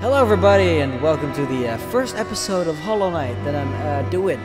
Hello, everybody, and welcome to the uh, first episode of Hollow Knight that I'm uh, doing.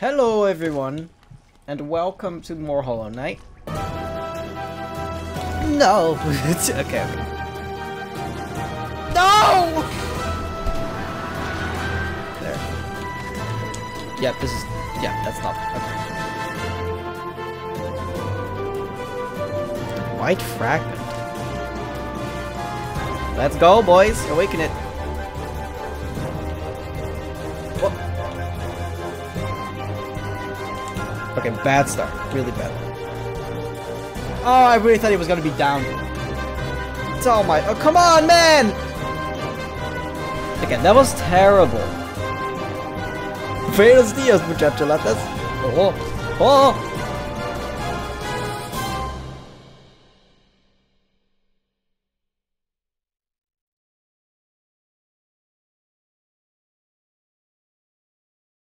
Hello, everyone, and welcome to more Hollow Knight. No! Okay. No! There. Yep, this is. Yeah, that's not. Okay. White fragment. Let's go, boys! Awaken it! Whoa. Okay, bad start. Really bad. Oh, I really thought he was gonna be down. It's all my. Oh, come on, man! Okay, that was terrible. Buenos dias, muchacho latas. Oh, oh.